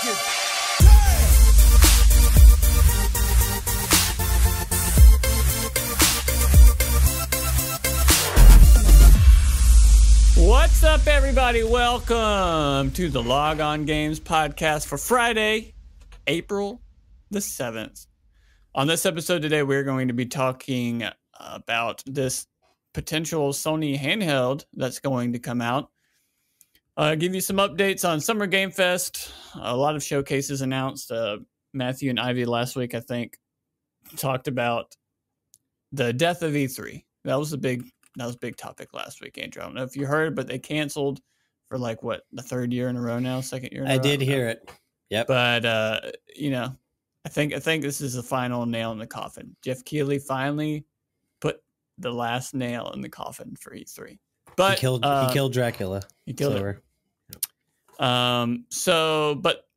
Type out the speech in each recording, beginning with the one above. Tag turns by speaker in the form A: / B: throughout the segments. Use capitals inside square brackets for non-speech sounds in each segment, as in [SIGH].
A: What's up, everybody? Welcome to the Log On Games podcast for Friday, April the 7th. On this episode today, we're going to be talking about this potential Sony handheld that's going to come out. Uh, give you some updates on Summer Game Fest. A lot of showcases announced. Uh, Matthew and Ivy last week, I think, talked about the death of E3. That was a big that was a big topic last week, Andrew. I don't know if you heard, but they canceled for like what the third year in a row now, second year.
B: I did hear it. Yep.
A: But uh, you know, I think I think this is the final nail in the coffin. Geoff Keighley finally put the last nail in the coffin for E3. But
B: he killed
A: uh,
B: he killed Dracula.
A: He killed Silver. Um. So, but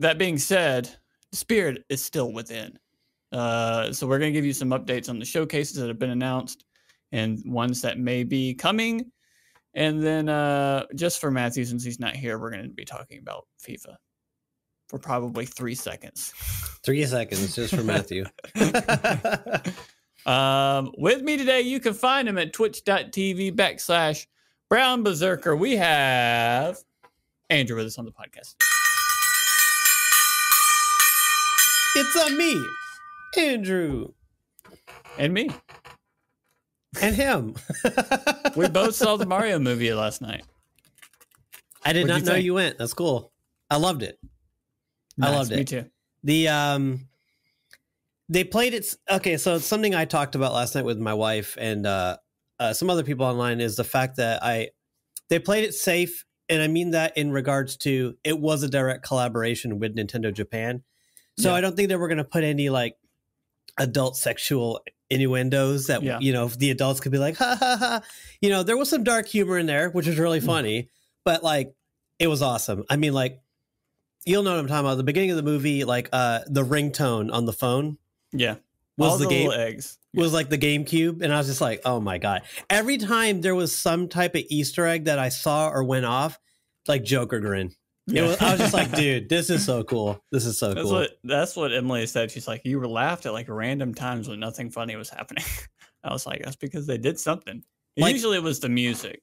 A: that being said, the spirit is still within. Uh. So we're gonna give you some updates on the showcases that have been announced and ones that may be coming. And then uh, just for Matthew, since he's not here, we're going to be talking about FIFA for probably three seconds.
B: Three seconds just for Matthew. [LAUGHS] [LAUGHS]
A: um, with me today, you can find him at twitch.tv backslash brown berserker. We have Andrew with us on the podcast.
B: It's on me, Andrew.
A: And me
B: and him.
A: we [LAUGHS] both saw the Mario movie last night.
B: I did What'd not you know think? you went. That's cool. I loved it.
A: Nice,
B: I loved it.
A: Me too.
B: The um they played it okay, so it's something I talked about last night with my wife and uh, uh some other people online is the fact that I they played it safe and I mean that in regards to it was a direct collaboration with Nintendo Japan. So yeah. I don't think that we're going to put any like adult sexual innuendos that yeah. you know the adults could be like ha ha ha you know there was some dark humor in there which was really mm. funny but like it was awesome i mean like you'll know what i'm talking about the beginning of the movie like uh the ringtone on the phone
A: yeah
B: was
A: All
B: the, the game
A: eggs
B: was like the GameCube, and I was just like, oh my god! Every time there was some type of Easter egg that I saw or went off, like Joker grin. Yeah. Was, I was just like, [LAUGHS] dude, this is so cool. This is so
A: that's
B: cool.
A: What, that's what Emily said. She's like, you were laughed at like random times when nothing funny was happening. [LAUGHS] I was like, that's because they did something. Like, Usually it was the music.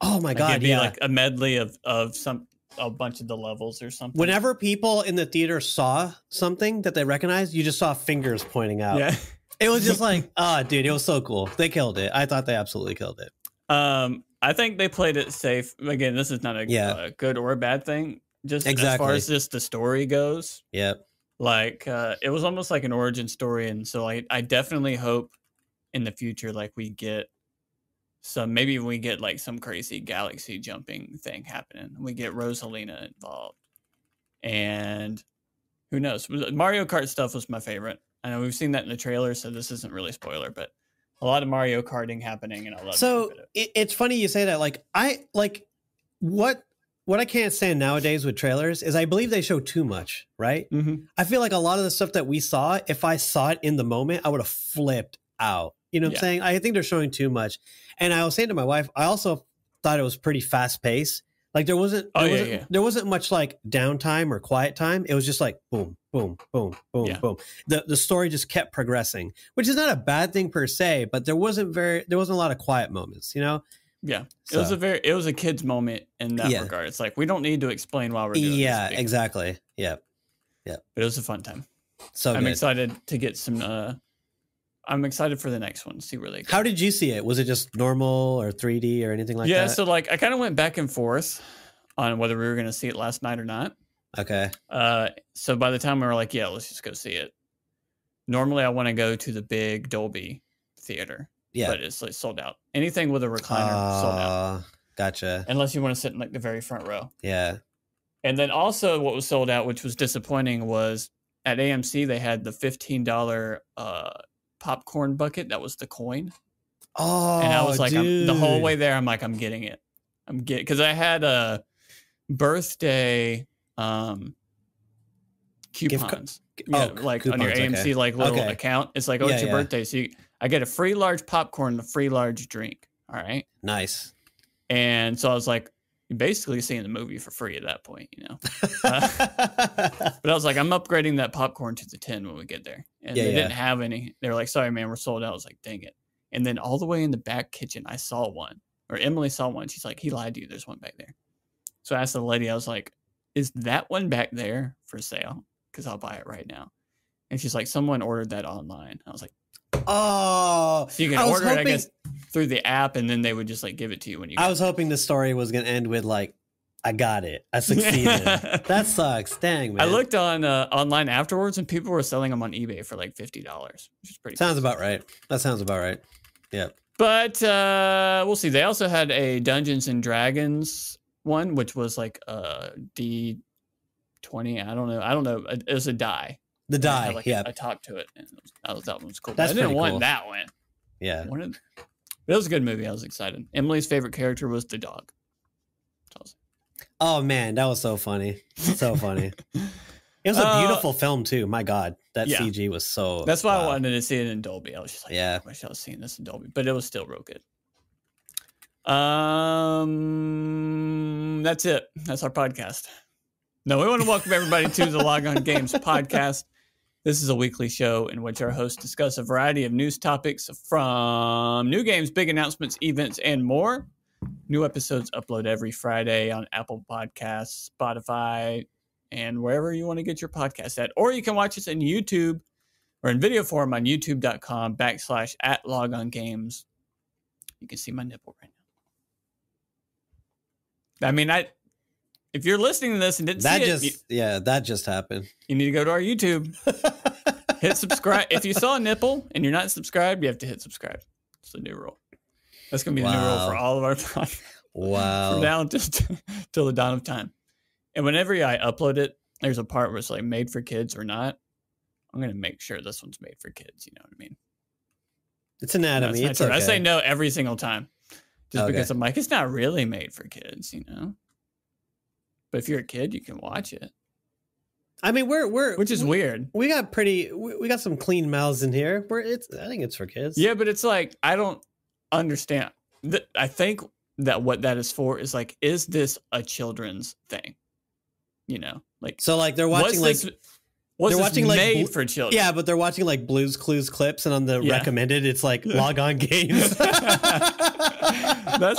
B: Oh my
A: like
B: god!
A: It'd be
B: yeah.
A: like a medley of of some a bunch of the levels or something.
B: Whenever people in the theater saw something that they recognized, you just saw fingers pointing out.
A: Yeah.
B: It was just [LAUGHS] like, ah, oh, dude, it was so cool. They killed it. I thought they absolutely killed it.
A: Um, I think they played it safe. Again, this is not a yeah. uh, good or a bad thing just exactly. as far as just the story goes.
B: Yep.
A: Like uh, it was almost like an origin story, and so I I definitely hope in the future like we get some maybe we get like some crazy galaxy jumping thing happening. We get Rosalina involved, and who knows? Mario Kart stuff was my favorite. I know we've seen that in the trailer, so this isn't really spoiler, but a lot of Mario Karting happening, and I love.
B: So it, it's funny you say that. Like I like what what I can't stand nowadays with trailers is I believe they show too much, right?
A: Mm-hmm.
B: I feel like a lot of the stuff that we saw, if I saw it in the moment, I would have flipped out. You know what yeah. I'm saying? I think they're showing too much. And I was saying to my wife, I also thought it was pretty fast paced. Like there wasn't, there,
A: oh,
B: wasn't
A: yeah,
B: there wasn't much like downtime or quiet time. It was just like boom, boom, boom, boom, yeah. boom. The the story just kept progressing, which is not a bad thing per se, but there wasn't very there wasn't a lot of quiet moments, you know?
A: Yeah, so. it was a very it was a kid's moment in that regard. It's like we don't need to explain why we're doing
B: yeah, exactly. Yeah, yeah.
A: But it was a fun time.
B: So
A: I'm
B: good.
A: excited to get some. uh I'm excited for the next one. See where they
B: go. How did you see it? Was it just normal or 3D or anything like
A: yeah,
B: that?
A: Yeah, so like I kind of went back and forth on whether we were going to see it last night or not.
B: Okay.
A: Uh, so by the time we were like, yeah, let's just go see it. Normally, I want to go to the big Dolby theater
B: yeah.
A: But it's like sold out. Anything with a recliner uh, sold out.
B: Gotcha.
A: Unless you want to sit in like the very front row.
B: Yeah.
A: And then also what was sold out, which was disappointing, was at AMC they had the fifteen dollar uh, popcorn bucket that was the coin.
B: Oh,
A: and I was like, the whole way there, I'm like, I'm getting it. I'm getting because I had a birthday um coupons. yeah, oh, like coupons, on your AMC okay. like little okay. account. It's like, oh, yeah, it's your yeah. birthday, so you I get a free large popcorn and a free large drink. All right.
B: Nice.
A: And so I was like, you're basically seeing the movie for free at that point, you know. Uh, [LAUGHS] [LAUGHS] but I was like, I'm upgrading that popcorn to the 10 when we get there, and
B: Yeah,
A: they
B: yeah.
A: didn't have any. They were like, "Sorry, man, we're sold out." I was like, "Dang it!" And then all the way in the back kitchen, I saw one, or Emily saw one. She's like, "He lied to you. There's one back there." So I asked the lady, I was like, "Is that one back there for sale? Because I'll buy it right now." And she's like, "Someone ordered that online." I was like,
B: oh,
A: "So you can
B: I
A: order it, I guess, through the app, and then they would just like give it to you when you."
B: I was hoping the story was going to end with like, I got it. I [LAUGHS] succeeded. that sucks. Dang, man.
A: I looked on uh, online afterwards, and people were selling them on eBay for like fifty dollars, which is pretty.
B: Sounds
A: cool.
B: about right. That sounds about right. Yeah.
A: But uh, we'll see. They also had a Dungeons and Dragons one, which was like a D twenty. I don't know. I don't know. It was a die.
B: The die.
A: like
B: yeah.
A: a top to it. And it was, that one was cool.
B: That's
A: I didn't want
B: cool.
A: that one.
B: yeah.
A: Wanted. It was a good movie. I was excited. Emily's favorite character was the dog. So I was-
B: Oh man, that was so funny. So funny. [LAUGHS] It was a
A: Uh,
B: beautiful film too. My God, that
A: yeah.
B: CG was so.
A: That's why I wanted to see it in Dolby. I was just like,
B: Yeah.
A: I wish I was seeing this in Dolby, but it was still real good. Um, that's it. That's our podcast. No, we want to welcome everybody to the Log On Games [LAUGHS] podcast. This is a weekly show in which our hosts discuss a variety of news topics from new games, big announcements, events, and more. New episodes upload every Friday on Apple Podcasts, Spotify, and wherever you want to get your podcast at. Or you can watch us on YouTube or in video form on youtube.com backslash at logon games. You can see my nipple right now. I mean, I if you're listening to this and didn't
B: That
A: see
B: just
A: it, you,
B: yeah, that just happened.
A: you need to go to our YouTube, [LAUGHS] hit subscribe. if you saw a nipple and you're not subscribed, you have to hit subscribe. It's a new rule. That's gonna be the new rule for all of our [LAUGHS] podcasts from now until, till the dawn of time. And whenever I upload it, there's a part where it's like made for kids or not. I'm gonna make sure this one's made for kids. You know what I mean?
B: It's
A: No,
B: anatomy.
A: not
B: it's okay.
A: I say no every single time, just
B: Okay.
A: because I'm like, it's not really made for kids, you know. But if you're a kid, you can watch it,
B: I mean, we're we're
A: which is
B: we,
A: weird.
B: we got pretty. We, we got some clean mouths in here. We're it's. I think it's for kids.
A: Yeah, but it's like I don't understand. Th- I think that what that is for is like, is this a children's thing? You know, like
B: So like they're watching like
A: this, was
B: they're watching, like,
A: made
B: Blu-
A: for children?
B: yeah, but they're watching like Blues Clues clips, and on the
A: Yeah.
B: recommended, it's like [LAUGHS] log on games. [LAUGHS]
A: That's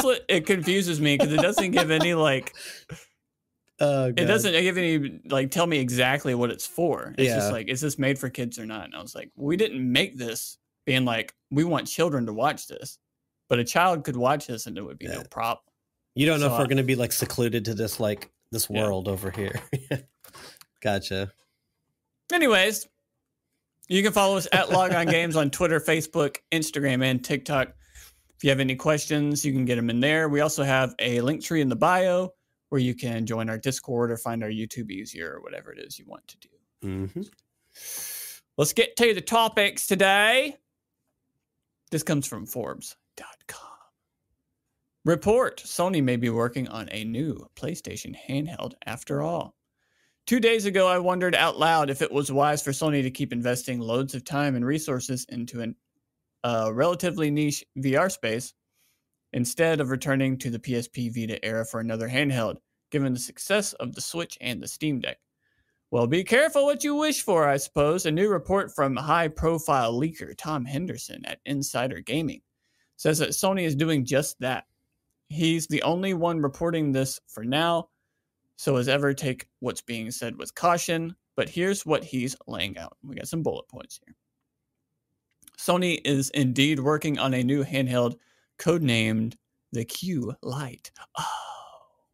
A: what it confuses me because it doesn't give any like [LAUGHS]
B: Oh,
A: it doesn't give any like tell me exactly what it's for. It's just like is this made for kids or not? And I was like, we didn't make this being like we want children to watch this, but a child could watch this and it would be no problem.
B: You don't know
A: So
B: if we're going to be like secluded to this like this
A: Yeah.
B: world over here. [LAUGHS] gotcha.
A: Anyways, you can follow us at [LAUGHS] Log On Games on Twitter, Facebook, Instagram, and TikTok. If you have any questions, you can get them in there. We also have a link tree in the bio where you can join our Discord or find our YouTube easier or whatever it is you want to do.
B: hmm
A: Let's get to the topics today. This comes from Report Sony may be working on a new PlayStation handheld after all. Two days ago, I wondered out loud if it was wise for Sony to keep investing loads of time and resources into a relatively niche VR space instead of returning to the PSP Vita era for another handheld, given the success of the Switch and the Steam Deck. Well, be careful what you wish for, I suppose. A new report from high profile leaker Tom Henderson at Insider Gaming says that Sony is doing just that. He's the only one reporting this for now, so as ever, take what's being said with caution. But here's what he's laying out. We got some bullet points here. Sony is indeed working on a new handheld codenamed the Q Lite. Oh,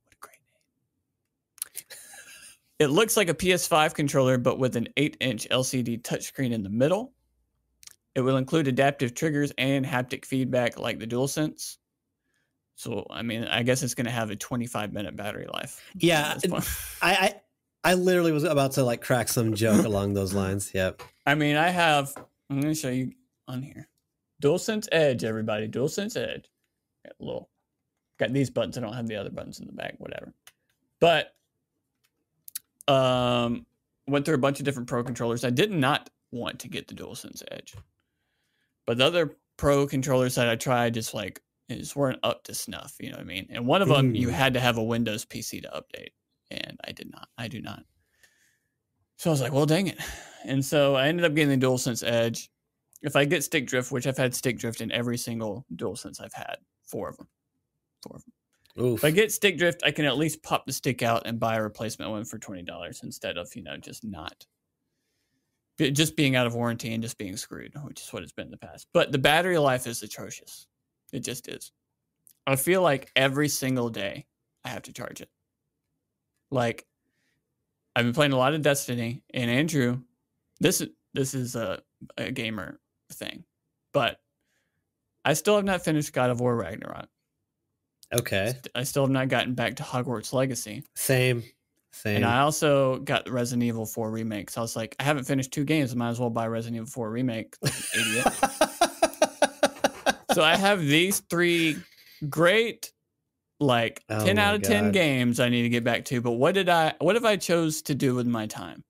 A: what a great name. It looks like a PS5 controller, but with an 8 inch LCD touchscreen in the middle. It will include adaptive triggers and haptic feedback like the DualSense. So, I mean, I guess it's going to have a 25 minute battery life.
B: Yeah,
A: at this point.
B: I, I I literally was about to like crack some joke [LAUGHS] along those lines. Yep.
A: I mean, I have, I'm going to show you on here. DualSense Edge, everybody. DualSense Edge. Got little, got these buttons. I don't have the other buttons in the back, whatever. But, um, went through a bunch of different pro controllers. I did not want to get the DualSense Edge. But the other pro controllers that I tried just like just weren't up to snuff. You know what I mean? And one of them, you
B: Mm.
A: had to have a Windows PC to update, and I did not. I do not. So I was like, well, dang it. And so I ended up getting the DualSense Edge. If I get stick drift, which I've had stick drift in every single DualSense I've had, four of them. Four of them.
B: Oof.
A: If I get stick drift, I can at least pop the stick out and buy a replacement one for twenty dollars instead of you know just not, just being out of warranty and just being screwed, which is what it's been in the past. But the battery life is atrocious. It just is. I feel like every single day I have to charge it. Like I've been playing a lot of Destiny, and Andrew, this is this is a, a gamer thing, but I still have not finished God of War Ragnarok.
B: okay.
A: I still have not gotten back to Hogwarts Legacy.
B: Same. Same.
A: And I also got Resident Evil 4 remake. So I was like, I haven't finished two games. I might as well buy Resident Evil 4 remake. like idiot. so I [LAUGHS] have these three great, like
B: Oh
A: 10 out of 10 games I need to get back to. But what did I, what have I chose to do with my time?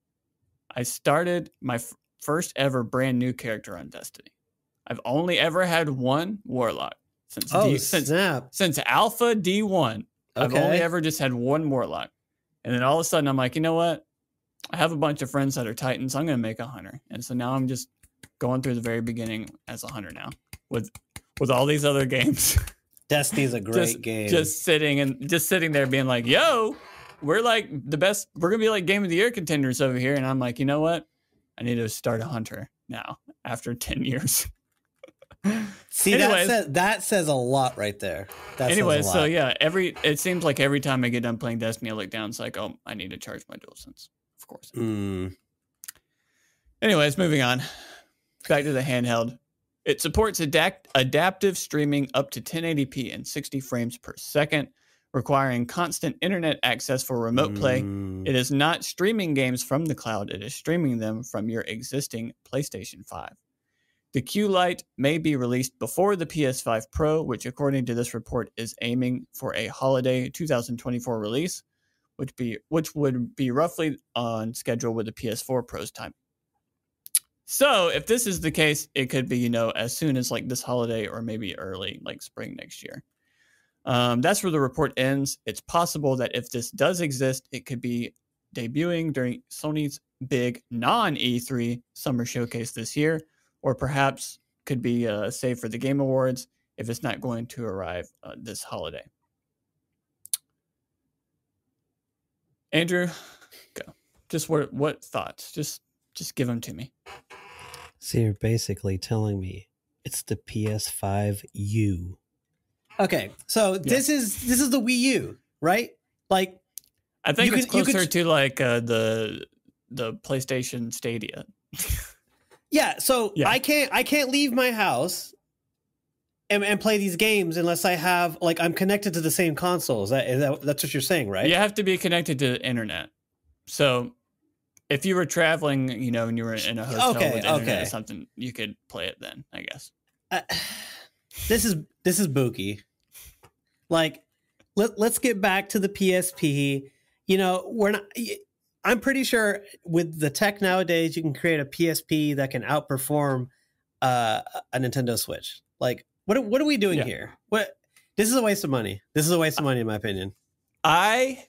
A: I started my f- first ever brand new character on Destiny. I've only ever had one Warlock since
B: oh
A: D, since
B: snap!
A: since Alpha D1. I've only ever just had one Warlock. And then all of a sudden, I'm like, you know what? I have a bunch of friends that are Titans. I'm going to make a hunter. And so now I'm just going through the very beginning as a hunter now with with all these other [LAUGHS] games.
B: Destiny's a great
A: just,
B: game.
A: Just sitting and just sitting there being like, yo, we're like the best. We're going to be like game of the year contenders over here. And I'm like, you know what? I need to start a hunter now after [LAUGHS] 10 years.
B: See,
A: anyways.
B: that says that says a lot right there. That
A: anyway, so yeah, every it seems like every time I get done playing Destiny, I look down. It's like, oh, I need to charge my DualSense, of course.
B: Mm,
A: Anyways, moving on. Back to the handheld. It supports adapt- adaptive streaming up to 1080p and 60 frames per second, requiring constant internet access for remote play.
B: mm.
A: It is not streaming games from the cloud, it is streaming them from your existing PlayStation 5. The Q Lite may be released before the PS5 Pro, which, according to this report, is aiming for a holiday 2024 release, which be which would be roughly on schedule with the PS4 Pro's time. So, if this is the case, it could be you know as soon as like this holiday or maybe early like spring next year. Um, that's where the report ends. It's possible that if this does exist, it could be debuting during Sony's big non E3 summer showcase this year, or perhaps could be uh, saved for the Game Awards if it's not going to arrive uh, this holiday. Andrew, go. Just what what thoughts? Just just give them to me.
B: So you're basically telling me it's the PS5U. Okay, so this is this is the Wii U, right? Like,
A: I think
B: You
A: it's
B: could- you could
A: closer to like uh, the the PlayStation Stadia. [LAUGHS]
B: yeah. So
A: Yeah.
B: I can't I can't leave my house and, and play these games unless I have like I'm connected to the same consoles. That, is that that's what you're saying, right?
A: You have to be connected to the internet. So if you were traveling, you know, and you were in a hotel
B: Okay,
A: with internet
B: okay.
A: or something, you could play it then, I guess.
B: Uh, this is this is booky. Like, let let's get back to the PSP. You know, we're not. I'm pretty sure with the tech nowadays, you can create a PSP that can outperform uh, a Nintendo Switch. Like, what are- what are we doing
A: Yeah.
B: here? What? This is a waste of money. This is a waste of money, in my opinion.
A: I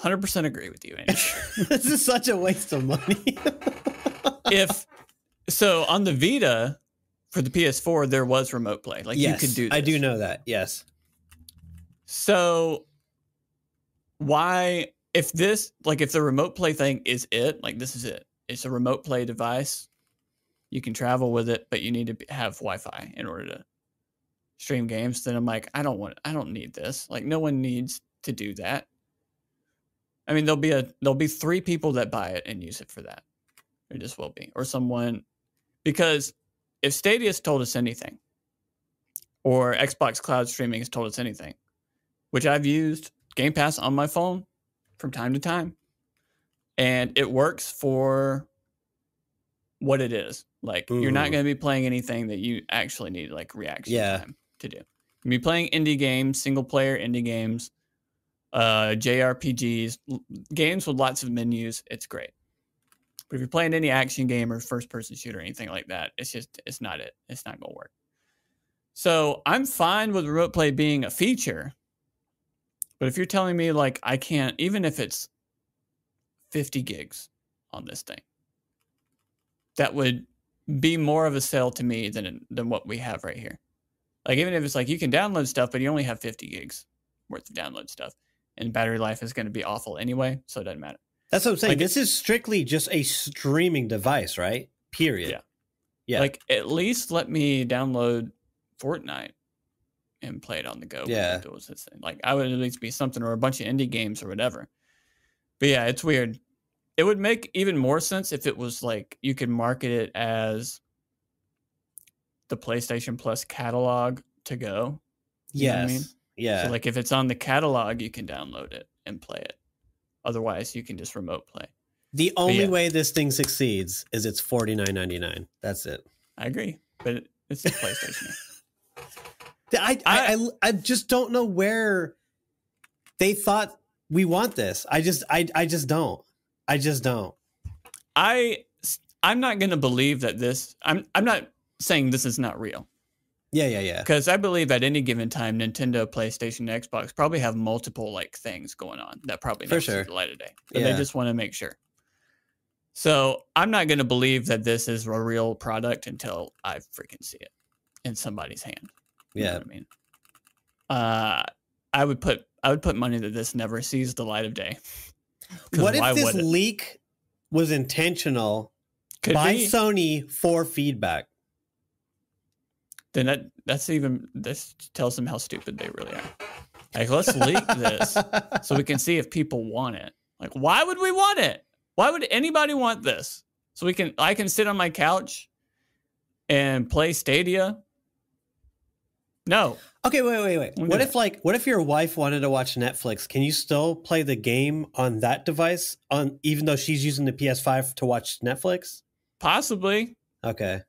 A: 100% agree with you, [LAUGHS]
B: this is such a waste of money. [LAUGHS]
A: if so on the Vita for the PS4 there was remote play. Like
B: yes,
A: you could do
B: I do know that. Yes.
A: So why if this like if the remote play thing is it, like this is it. It's a remote play device. You can travel with it, but you need to have Wi-Fi in order to stream games. Then I'm like, I don't want I don't need this. Like no one needs to do that. I mean, there'll be a there'll be three people that buy it and use it for that. There just will be. Or someone because if Stadia's told us anything, or Xbox Cloud Streaming has told us anything, which I've used Game Pass on my phone from time to time, and it works for what it is. Like you're not going to be playing anything that you actually need like reaction
B: Yeah.
A: time to do. You'll be playing indie games, single player indie games, uh, JRPGs, games with lots of menus. It's great. But if you're playing any action game or first person shooter or anything like that, it's just it's not it. It's not going to work. So I'm fine with remote play being a feature. But if you're telling me like I can't, even if it's 50 gigs on this thing, that would be more of a sell to me than than what we have right here. Like even if it's like you can download stuff, but you only have 50 gigs worth of download stuff, and battery life is going to be awful anyway, so it doesn't matter.
B: That's what I'm saying.
A: Like-
B: this is strictly just a streaming device, right? Period.
A: Yeah.
B: Yeah.
A: Like at least let me download Fortnite and play it on the go.
B: Yeah.
A: it was this thing. Like I would at least be something or a bunch of indie games or whatever. But yeah, it's weird. It would make even more sense if it was like you could market it as the PlayStation Plus catalog to go. You know I
B: yes.
A: mean?
B: Yeah.
A: So like if it's on the catalog, you can download it and play it. Otherwise, you can just remote play.
B: the only
A: yeah.
B: way this thing succeeds is it's forty nine ninety nine. That's it.
A: I agree, but it's the PlayStation. [LAUGHS]
B: I, I, I I just don't know where they thought we want this. I just I I just don't. I just don't.
A: I I'm not going to believe that this I'm I'm not saying this is not real
B: Yeah, yeah, yeah.
A: because I believe at any given time Nintendo, PlayStation, Xbox probably have multiple like things going on that probably never see
B: sure.
A: the light of day. But they just want to make sure. So I'm not going to believe that this is a real product until I freaking see it in somebody's hand.
B: Yeah.
A: I mean, uh, I would put I would put money that this never sees the light of day.
B: What if this leak was intentional
A: Could
B: by
A: be.
B: Sony for feedback?
A: then that that's even this tells them how stupid they really are. Like, let's leak this [LAUGHS] so we can see if people want it. Like, why would we want it? Why would anybody want this? So we can I can sit on my couch and play Stadia. No,
B: Okay, wait, wait, wait. What if like what if your wife wanted to watch Netflix? Can you still play the game on that device on even though she's using the PS5 to watch Netflix?
A: possibly,
B: Okay.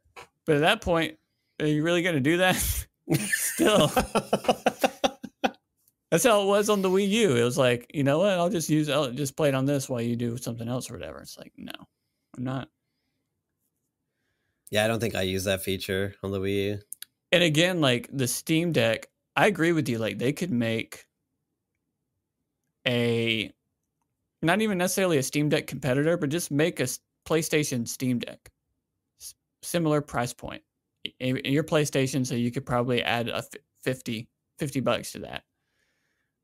A: but at that point, are you really going to do that? [LAUGHS] Still, that's how it was on the Wii U. It was like, you know what? I'll just use, I'll just play it on this while you do something else or whatever. It's like, no, I'm not.
B: yeah, I don't think I use that feature on the Wii U.
A: and again like the steam deck i agree with you like they could make a not even necessarily a steam deck competitor but just make a playstation steam deck. S- similar price point. In your playstation so you could probably add a f- 50 50 bucks to that.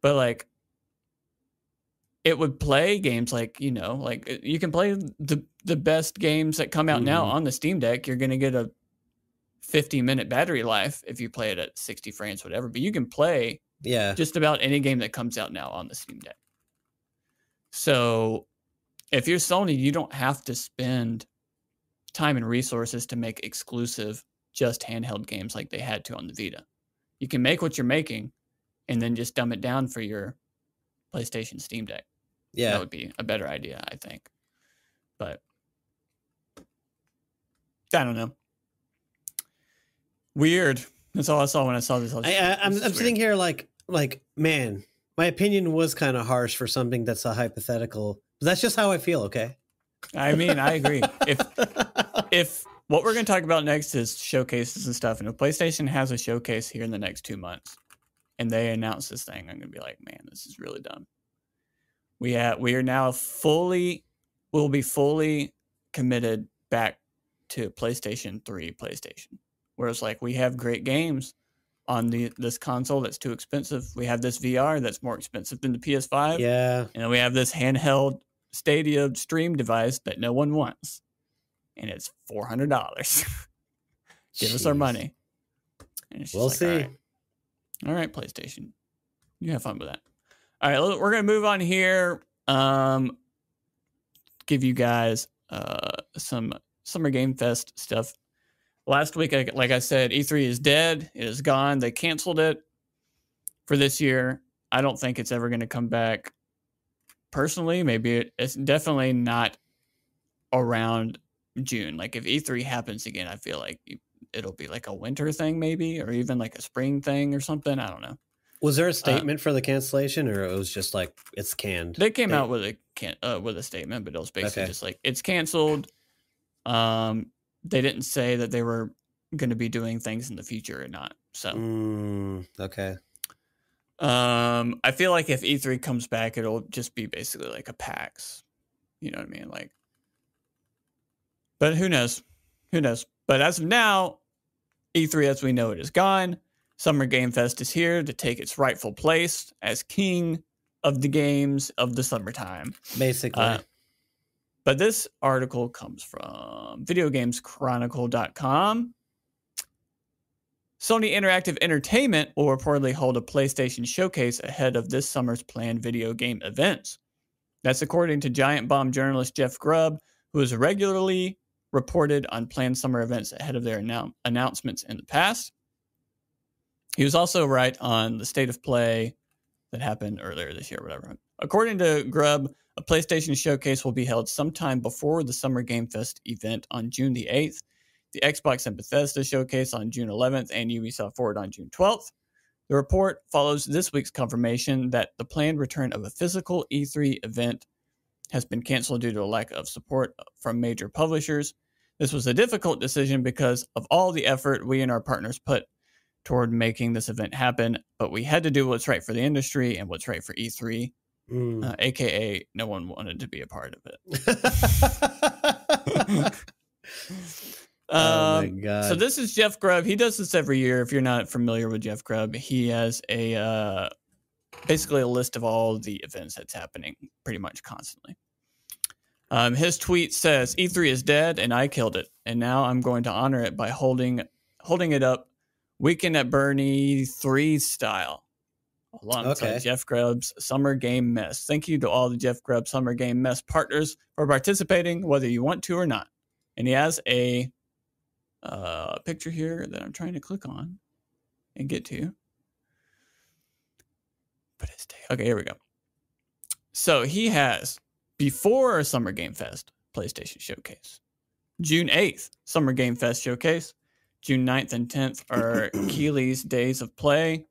A: But like it would play games like you know like uh, you can play the the best games that come out now
B: Mhm.
A: on the steam deck. You're going to get a 50 minute battery life if you play it at 60 frames whatever but you can play
B: Yeah.
A: just about any game that comes out now on the steam deck so if you're sony you don't have to spend time and resources to make exclusive just handheld games like they had to on the vita you can make what you're making and then just dumb it down for your playstation steam deck
B: Yeah.
A: that would be a better idea, I think. But I don't know. Weird. That's all I saw when I saw this.
B: I, I'm sitting here like like man, my opinion was kind of harsh for something that's a hypothetical. But that's just how I feel. Okay.
A: I mean, I agree. [LAUGHS] If if what we're going to talk about next is showcases and stuff, and if PlayStation has a showcase here in the next two months, and they announce this thing, I'm going to be like, man, this is really dumb. We have we are now fully, we'll be fully committed back to PlayStation Three, PlayStation. Whereas like we have great games on the this console that's too expensive. We have this VR that's more expensive than the PS5.
B: yeah.
A: And then we have this handheld Stadia stream device that no one wants. And it's four hundred dollars. [LAUGHS] Give us our money. And
B: We'll
A: like,
B: see.
A: All right. All right, PlayStation. You have fun with that. All right, we're gonna move on here. Um give you guys uh some summer game fest stuff. Last week, I- like I said, E3 is dead. It is gone. They canceled it for this year. I don't think it's ever going to come back. Personally, maybe it, it's definitely not around June. Like if E3 happens again, I feel like it'll be like a winter thing, maybe, or even like a spring thing or something. I don't know.
B: Was there a statement for the cancellation, or it was just like it's canned?
A: They came
B: They-
A: out with a can uh, with a statement, but it was basically
B: Okay.
A: just like it's canceled. Um, they didn't say that they were going to be doing things in the future or not. So
B: Mm, okay.
A: um, I feel like if E3 comes back, it'll just be basically like a PAX. You know what I mean? Like, but who knows? Who knows? But as of now, E3 as we know it is gone. Summer Game Fest is here to take its rightful place as king of the games of the summertime.
B: Basically.
A: Uh, but this article comes from videogameschronicle.com. Sony Interactive Entertainment will reportedly hold a PlayStation showcase ahead of this summer's planned video game events. That's according to Giant Bomb journalist Jeff Grubb, who has regularly reported on planned summer events ahead of their annou- announcements in the past. He was also right on the state of play that happened earlier this year, whatever. According to Grubb, a PlayStation showcase will be held sometime before the Summer Game Fest event on June the 8th, the Xbox and Bethesda showcase on June 11th, and Ubisoft Forward on June 12th. The report follows this week's confirmation that the planned return of a physical E3 event has been canceled due to a lack of support from major publishers. This was a difficult decision because of all the effort we and our partners put toward making this event happen, but we had to do what's right for the industry and what's right for E3,
B: Mm.
A: uh, aka no one wanted to be a part of it. [LAUGHS] [LAUGHS]
B: oh my
A: Um,
B: god.
A: so this is Jeff Grubb. He does this every year. If you're not familiar with Jeff Grubb, he has a uh, basically a list of all the events that's happening pretty much constantly. Um, his tweet says, "E3 is dead, and I killed it, and now I'm going to honor it by holding holding it up, Weekend at Bernie three style." Alongside
B: Okay.
A: Jeff Grubb's Summer Game Mess. Thank you to all the Jeff Grubb Summer Game Mess partners for participating, whether you want to or not. And he has a uh, picture here that I'm trying to click on and get to. But it's okay. Here we go. So he has before Summer Game Fest PlayStation Showcase, June 8th Summer Game Fest Showcase, June 9th and 10th are [CLEARS THROAT] Keighley's Days of Play.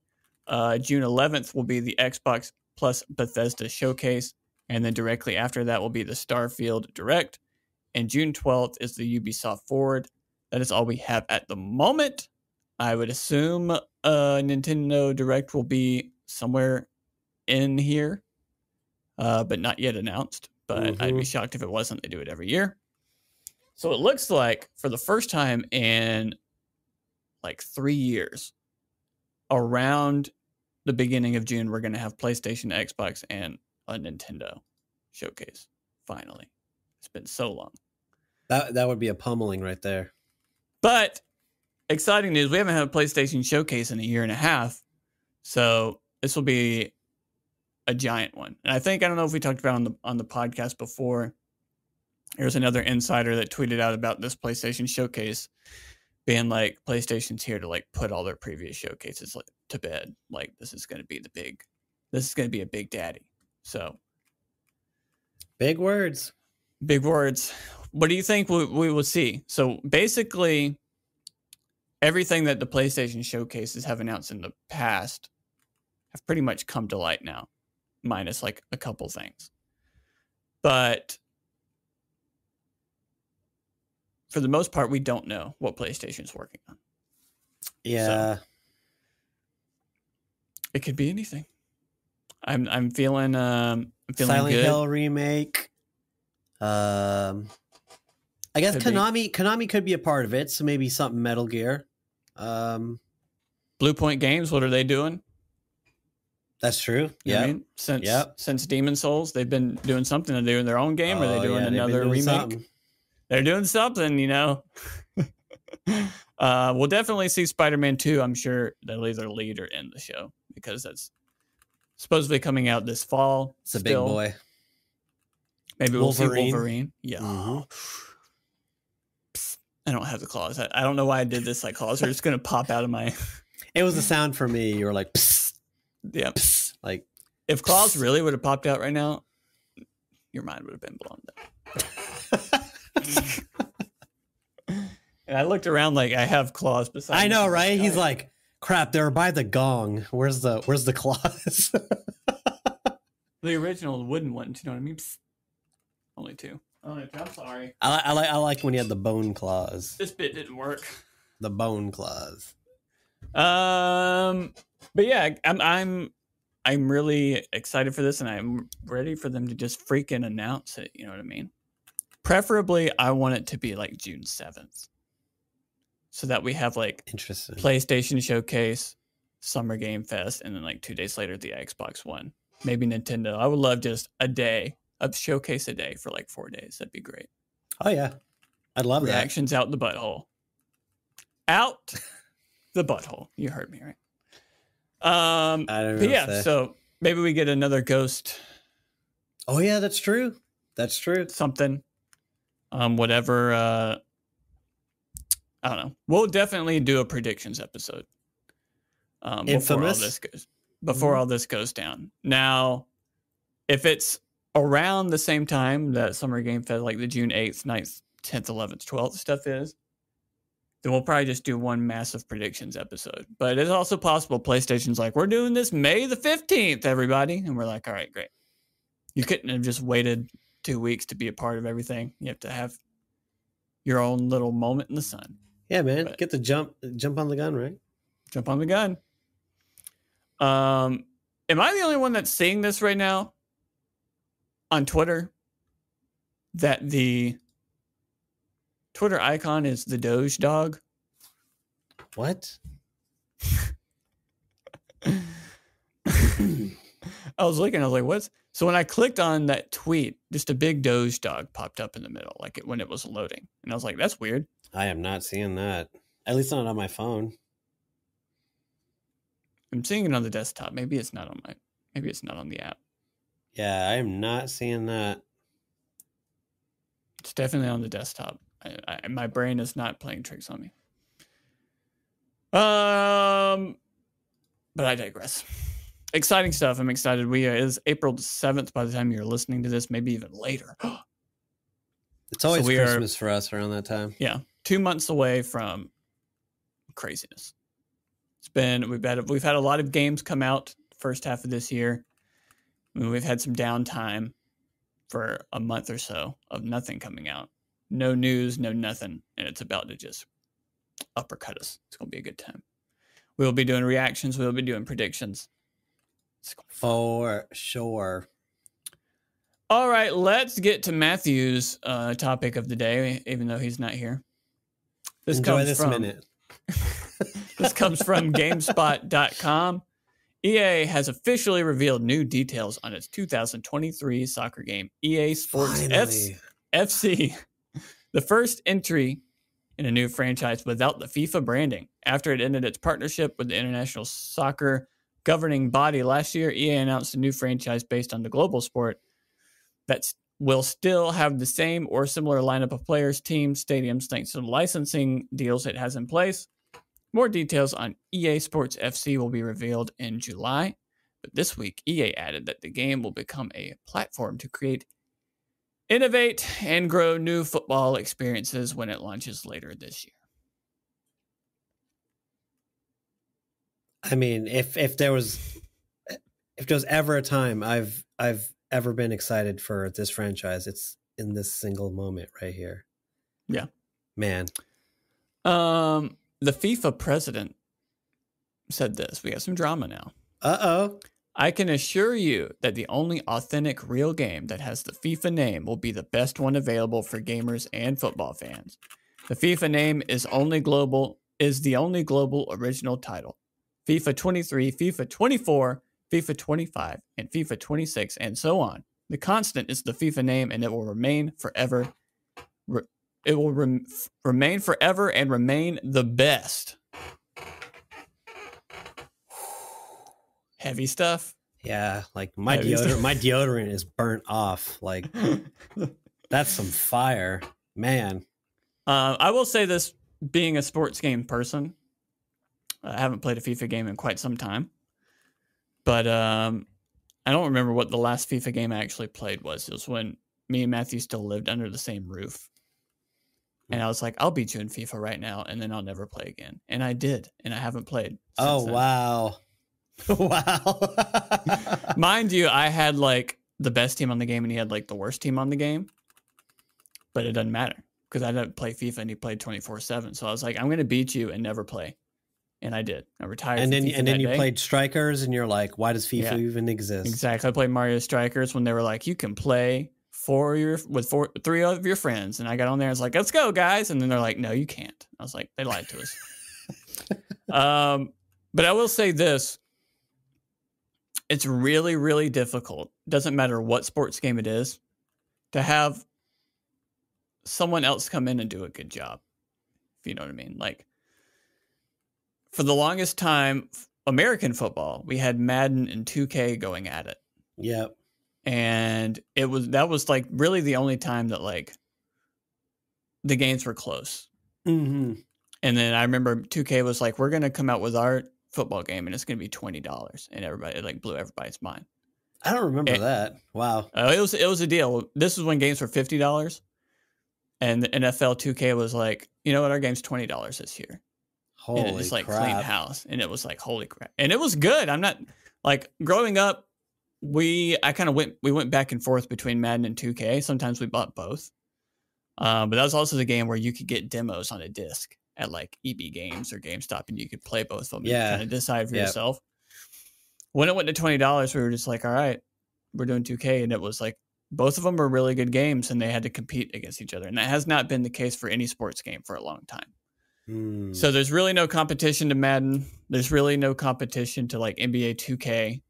A: Uh, June 11th will be the Xbox plus Bethesda Showcase, and then directly after that will be the Starfield Direct. And June 12th is the Ubisoft Forward. That is all we have at the moment. I would assume uh, Nintendo Direct will be somewhere in here, uh, but not yet announced. But I'd be
B: Mhm.
A: shocked if it wasn't. They do it every year. So it looks like for the first time in like three years, around the beginning of June, we're going to have PlayStation, Xbox, and a Nintendo showcase. Finally, it's been so long.
B: that that would be a pummeling right there.
A: But exciting news: we haven't had a PlayStation showcase in a year and a half, so this will be a giant one. And I think I don't know if we talked about on the on the podcast before. There's another insider that tweeted out about this PlayStation showcase being like PlayStation's here to like put all their previous showcases like, to bed. Like this is going to be the big, this is going to be a big daddy. So
B: Big words.
A: big words. What do you think we, we will see? So basically, everything that the PlayStation showcases have announced in the past have pretty much come to light now, minus like a couple things. But for the most part, we don't know what PlayStation's working on.
B: Yeah.
A: It could be anything. I'm I'm feeling um I'm feeling
B: Silent
A: good.
B: Hill remake. Um, I guess
A: Could be.
B: Konami Konami could be a part of it. So maybe something Metal Gear. Um,
A: Bluepoint Games, what are they doing?
B: that's true.
A: What I
B: Yeah.
A: mean? Since
B: Yep.
A: since Demon's Souls, they've been doing something to do in their own game. Are they
B: Oh,
A: doing
B: yeah,
A: another
B: doing
A: remake?
B: something.
A: They're doing something, you know. [LAUGHS] uh, we'll definitely see Spider-Man 2. I'm sure they'll either lead or end the show because that's supposedly coming out this fall.
B: It's a
A: still.
B: big boy.
A: Maybe we'll
B: Wolverine.
A: see Wolverine. Yeah. Psst. I don't have the claws. I, I don't know why I did this. Like claws are just gonna pop out of my. [LAUGHS]
B: It was a sound for me. You were like, psst,
A: Yeah.
B: psst. like
A: If claws really would have popped out right now, your mind would have been blown. [LAUGHS] And I looked around like I have claws beside.
B: I
A: me.
B: know, right? He's
A: Oh,
B: like, crap. They're by the gong. Where's the Where's the claws? [LAUGHS]
A: the original wooden ones. You know what I mean? Psst. Only two. Only two. I'm sorry.
B: I, li- I like I like when he had the bone claws.
A: This bit didn't work.
B: The bone claws.
A: Um, but yeah, I'm I'm I'm really excited for this, and I'm ready for them to just freaking announce it. You know what I mean? Preferably, I want it to be like June seventh, so that we have like
B: Interesting.
A: PlayStation Showcase, Summer Game Fest, and then like two days later the Xbox One. Maybe Nintendo. I would love just a day of showcase a day for like four days. That'd be great.
B: Oh yeah, I'd love that.
A: Reactions out the butthole. Out [LAUGHS] the butthole. You heard me right. Um,
B: I don't know.
A: but yeah, so maybe we get another ghost
B: oh yeah, that's true. That's true.
A: something. Um, whatever. Uh, I don't know. We'll definitely do a predictions episode. Um, before all this goes before
B: Mhm.
A: all this goes down. Now, if it's around the same time that Summer Game Fest, like the June eighth, 9th, tenth, eleventh, twelfth stuff is, then we'll probably just do one massive predictions episode. But it's also possible PlayStation's like, we're doing this May the fifteenth, everybody, and we're like, all right, great. You couldn't have just waited two weeks to be a part of everything. You have to have your own little moment in the sun.
B: Yeah, man,
A: But-
B: get the jump jump on the gun, right?
A: Jump on the gun. Um, am I the only one that's seeing this right now on Twitter? That the Twitter icon is the Doge dog.
B: What? [LAUGHS] [CLEARS THROAT]
A: I was looking, I was like, what's so when I clicked on that tweet, just a big Doge dog popped up in the middle, like it when it was loading. And I was like, that's weird.
B: I am not seeing that. At least not on my phone.
A: I'm seeing it on the desktop. Maybe it's not on my maybe it's not on the app.
B: Yeah, I am not seeing that.
A: It's definitely on the desktop. I, I, my brain is not playing tricks on me. Um, but I digress. Exciting stuff. I'm excited. We are, it is April 7th by the time you're listening to this, maybe even later. [GASPS]
B: It's always
A: are-
B: Christmas for us around that time.
A: yeah, two months away from craziness. It's been we've had we've had a lot of games come out first half of this year. I mean, we've had some downtime for a month or so of nothing coming out, no news, no nothing, and it's about to just uppercut us. It's gonna be a good time. We'll be doing reactions. We'll be doing predictions. It's gonna be fun.
B: For sure.
A: All right, let's get to Matthew's uh, topic of the day, even though he's not here. This
B: Enjoy
A: comes
B: this
A: from
B: minute. [LAUGHS]
A: this comes from GameSpot.com. EA has officially revealed new details on its 2023 soccer game, EA Sports F- FC, the first entry in a new franchise without the FIFA branding. After it ended its partnership with the International Soccer governing body last year, EA announced a new franchise based on the global sport that will still have the same or similar lineup of players, teams, stadiums, thanks to the licensing deals it has in place. More details on EA Sports FC will be revealed in July. But this week, EA added that the game will become a platform to create, innovate, and grow new football experiences when it launches later this year.
B: I mean, if if there was if there was ever a time I've I've ever been excited for this franchise, it's in this single moment right here.
A: Yeah.
B: Man.
A: Um, the FIFA president said this. We have some drama now.
B: Uh oh.
A: I can assure you that the only authentic real game that has the FIFA name will be the best one available for gamers and football fans. The FIFA name is only global is the only global original title. FIFA 23, FIFA 24, FIFA 25, and FIFA 26 and so on. The constant is the FIFA name and it will remain forever re- it will rem- remain forever and remain the best. Heavy stuff.
B: Yeah, like my deodorant my deodorant is burnt off. Like [LAUGHS] that's some fire. Man.
A: Uh, I will say this: being a sports game person, I haven't played a FIFA game in quite some time, but um, I don't remember what the last FIFA game I actually played was. It was when me and Matthew still lived under the same roof, and I was like, "I'll beat you in FIFA right now, and then I'll never play again." And I did, and I haven't played.
B: Oh
A: then.
B: wow. [LAUGHS] wow. [LAUGHS]
A: Mind you, I had like the best team on the game, and he had like the worst team on the game, but it doesn't matter because I didn't play FIFA and he played twenty four seven. So I was like, I'm gonna beat you and never play. And I did. I retired.
B: And then
A: FIFA
B: and then you
A: day.
B: played Strikers, and you're like, why does FIFA
A: Yeah.
B: even exist?
A: Exactly. I played Mario Strikers when they were like, you can play four of your with four three of your friends, and I got on there. and was like, let's go, guys, and then they're like, no, you can't. I was like, they lied to us. [LAUGHS] um, but I will say this: it's really, really difficult. Doesn't matter what sports game it is, to have someone else come in and do a good job. If you know what I mean, like for the longest time, American football, we had Madden and 2K going at it
B: Yep.
A: and it was that was like really the only time that like the games were close
B: hmm
A: and then i remember 2k was like we're gonna come out with our football game and it's gonna be $20 and everybody it like blew everybody's mind
B: I don't remember
A: Eh.
B: that. Wow.
A: uh, it was it was a deal this was when games were $50 and the nfl 2k was like you know what our game's $20 this year
B: Holy
A: and it's like
B: crap.
A: clean house and it was like holy crap. And it was good. I'm not like growing up we i kind of went we went back and forth between madden and 2k sometimes we bought both. Um, but that was also the game where you could get demos on a disc at like eb games or gamestop and you could play both of them
B: Yeah.
A: and kind of decide for
B: Yep.
A: yourself. When it went to $20 we were just like all right we're doing 2k and it was like both of them were really good games and they had to compete against each other. And that has not been the case for any sports game for a long time
B: Hmm.
A: so there's really no competition to Madden. There's really no competition to like NBA 2K.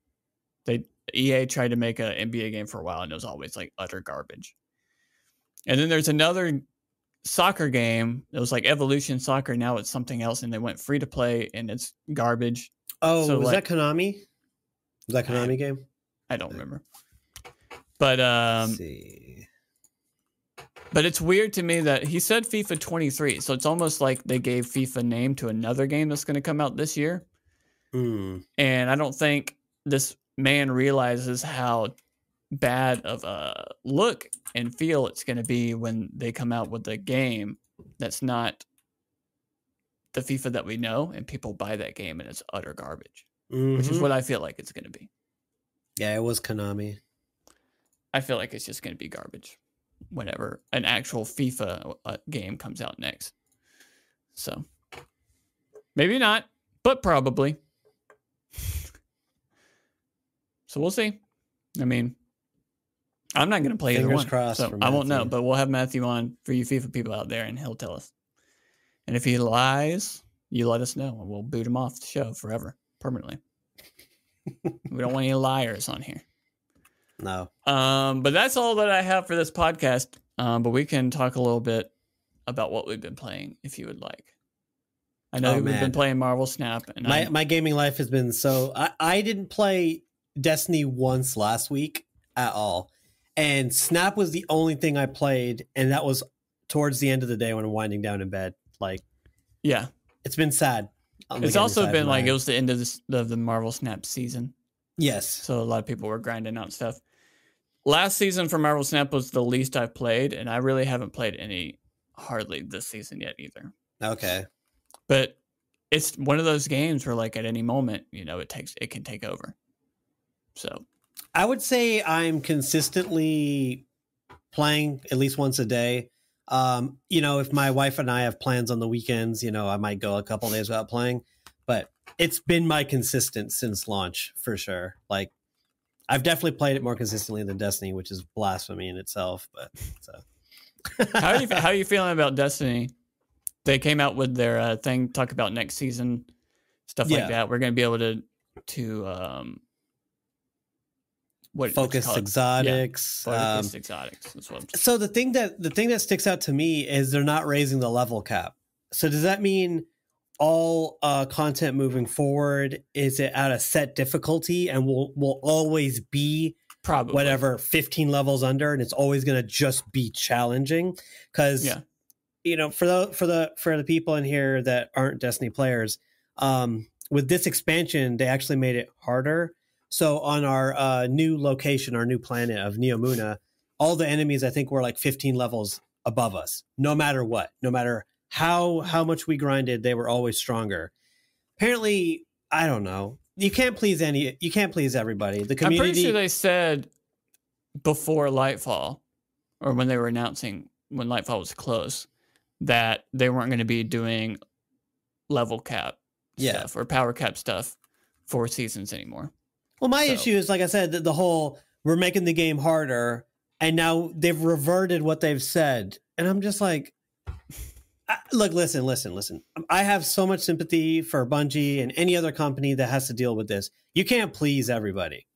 A: They EA tried to make an NBA game for a while and it was always like utter garbage. And then there's another soccer game. It was like Evolution Soccer. Now it's something else and they went free to play and it's garbage.
B: oh,
A: so,
B: was
A: like-
B: that Konami? Was that
A: I-
B: Konami game?
A: I don't remember. But um
B: Let's see.
A: But it's weird to me that he said FIFA 23. So it's almost like they gave FIFA name to another game that's going to come out this year.
B: Hmm.
A: and I don't think this man realizes how bad of a look and feel it's going to be when they come out with a game that's not the FIFA that we know, and people buy that game and it's utter garbage, which is
B: Mhm.
A: what I feel like it's going to be.
B: Yeah, it was Konami.
A: I feel like it's just going to be garbage whenever an actual FIFA uh, game comes out next. So maybe not, but probably. So we'll see. I mean, I'm not going to play either one,
B: crossed
A: so I won't know. But we'll have Matthew on for you FIFA people out there, and he'll tell us. And if he lies, you let us know, and we'll boot him off the show forever, permanently. [LAUGHS] we don't want any liars on here.
B: No.
A: Um, but that's all that I have for this podcast. Um, but we can talk a little bit about what we've been playing if you would like. I know
B: Oh,
A: we've been playing Marvel Snap, and
B: My
A: I,
B: my gaming life has been so I, I didn't play Destiny once last week at all. And Snap was the only thing I played, and that was towards the end of the day when I'm winding down in bed. Like
A: yeah,
B: it's been sad. the
A: it's also been like it was the end of this of the Marvel Snap season,
B: Yes.
A: so a lot of people were grinding out stuff. Last season for Marvel Snap was the least I've played, and I really haven't played any hardly this season yet either.
B: Okay.
A: But it's one of those games where, like, at any moment, you know, it takes it can take over. So
B: I would say I'm consistently playing at least once a day. Um, you know, if my wife and I have plans on the weekends, you know, I might go a couple days without playing, but it's been my consistent since launch for sure. Like I've definitely played it more consistently than Destiny, which is blasphemy in itself, but so [LAUGHS]
A: how are you how are you [LAUGHS] feeling about Destiny? They came out with their uh, thing talk about next season stuff
B: Yeah.
A: like that. We're going to be able to to um what
B: focus
A: what's it called?
B: exotics. um,
A: focus exotics. That's what I'm
B: so the thing that the thing that sticks out to me is they're not raising the level cap. So does that mean all uh, content moving forward is it at a set difficulty and will will always be
A: probably.
B: whatever 15 levels under and it's always going to just be challenging. Cuz
A: Yeah.
B: you know for the for the for the people in here that aren't Destiny players um with this expansion they actually made it harder. So on our uh new location our new planet of Neomuna all the enemies I think were like 15 levels above us no matter what no matter how how much we grinded they were always stronger apparently I don't know you can't please any you can't please everybody the community.
A: I'm pretty sure they said before Lightfall, or when they were announcing when Lightfall was close, that they weren't going to be doing level cap
B: Yeah.
A: stuff or power cap stuff for seasons anymore.
B: Well, my
A: So-
B: issue is like I said, the, the whole we're making the game harder, and now they've reverted what they've said, and I'm just like, I, look, listen, listen, listen. I have so much sympathy for Bungie and any other company that has to deal with this. You can't please everybody.